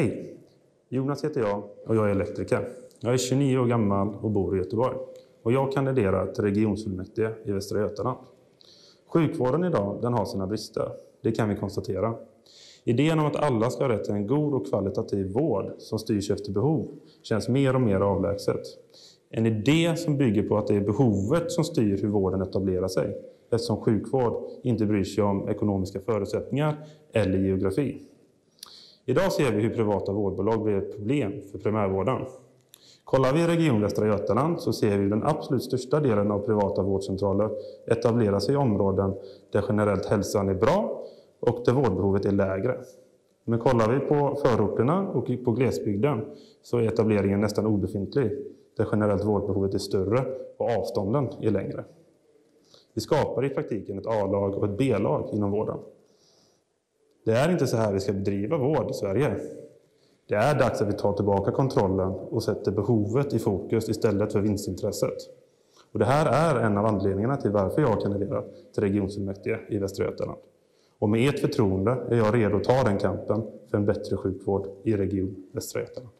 Hej! Jonas heter jag och jag är elektriker. Jag är 29 år gammal och bor i Göteborg. Och jag kandiderar till regionfullmäktige i Västra Götaland. Sjukvården idag den har sina brister. Det kan vi konstatera. Idén om att alla ska ha rätt till en god och kvalitativ vård som styrs efter behov känns mer och mer avlägset. En idé som bygger på att det är behovet som styr hur vården etablerar sig eftersom sjukvård inte bryr sig om ekonomiska förutsättningar eller geografi. Idag ser vi hur privata vårdbolag blir ett problem för primärvården. Kollar vi i Region Västra Götaland så ser vi den absolut största delen av privata vårdcentraler etablera sig i områden där generellt hälsan är bra och där vårdbehovet är lägre. Men kollar vi på förorterna och på glesbygden så är etableringen nästan obefintlig, där generellt vårdbehovet är större och avstånden är längre. Vi skapar i praktiken ett A-lag och ett B-lag inom vården. Det är inte så här vi ska bedriva vård i Sverige. Det är dags att vi tar tillbaka kontrollen och sätter behovet i fokus istället för vinstintresset. Och det här är en av anledningarna till varför jag kandiderar till regionfullmäktige i Västra Götaland. Och med ert förtroende är jag redo att ta den kampen för en bättre sjukvård i Region Västra Götaland.